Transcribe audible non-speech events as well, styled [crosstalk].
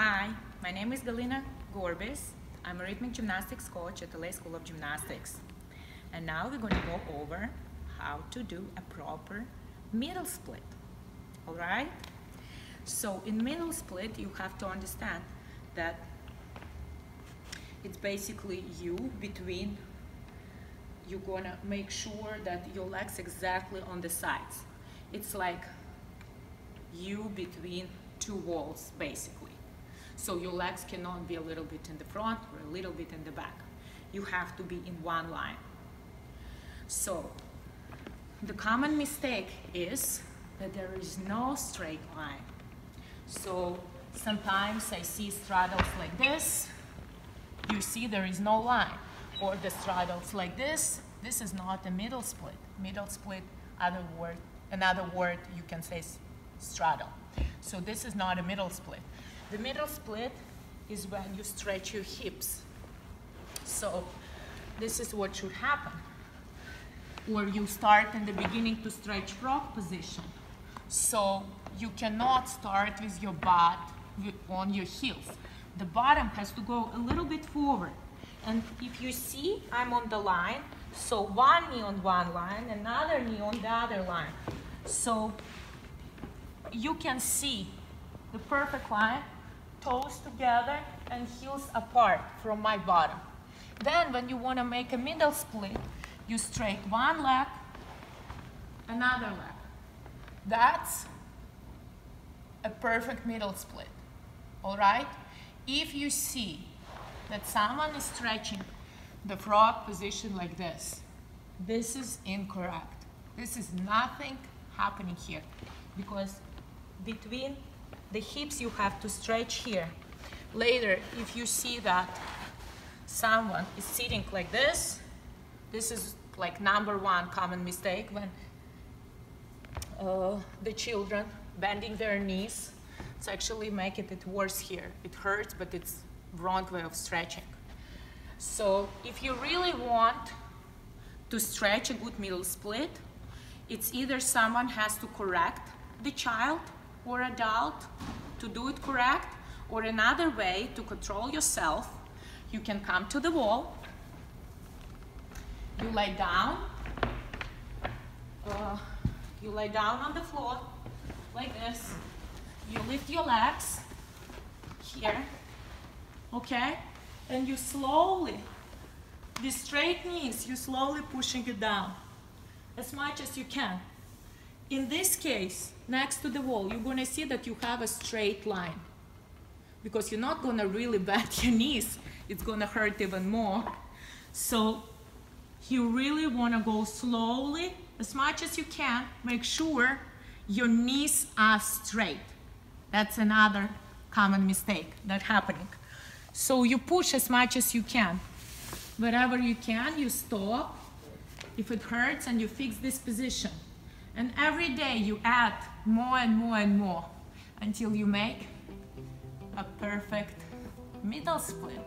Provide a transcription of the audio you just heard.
Hi, my name is Galina Gorbis. I'm a rhythmic gymnastics coach at the LA School of Gymnastics. And now we're going to go over how to do a proper middle split. All right? So in middle split, you have to understand that it's basically you between you're gonna make sure that your legs exactly on the sides. It's like you between two walls, basically. So your legs cannot be a little bit in the front or a little bit in the back. You have to be in one line. So the common mistake is that there is no straight line. So sometimes I see straddles like this. You see there is no line. Or the straddles like this. This is not a middle split. Middle split, other word, another word you can say straddle. So this is not a middle split. The middle split is when you stretch your hips. So this is what should happen. Where you start in the beginning to stretch frog position. So you cannot start with your butt on your heels. The bottom has to go a little bit forward. And if you see, I'm on the line. So one knee on one line, another knee on the other line. So you can see the perfect line, toes together and heels apart from my bottom. Then when you want to make a middle split, you straight one leg, another leg. That's a perfect middle split, all right? If you see that someone is stretching the frog position like this, this is incorrect. This is nothing happening here because between the hips you have to stretch here. Later, if you see that someone is sitting like this, this is like number one common mistake when uh, the children bending their knees. It's actually making it worse here. It hurts, but it's wrong way of stretching. So if you really want to stretch a good middle split, it's either someone has to correct the child or adult to do it correct, or another way to control yourself, you can come to the wall, you lay down, uh, you lay down on the floor like this, you lift your legs here, okay? And you slowly, the straight knees, you slowly pushing it down as much as you can. In this case, next to the wall, you're gonna see that you have a straight line because you're not gonna really [laughs] bend your knees. It's gonna hurt even more. So you really wanna go slowly, as much as you can. Make sure your knees are straight. That's another common mistake that's happening. So you push as much as you can. Wherever you can, you stop. If it hurts, and you fix this position. And every day you add more and more and more until you make a perfect middle split.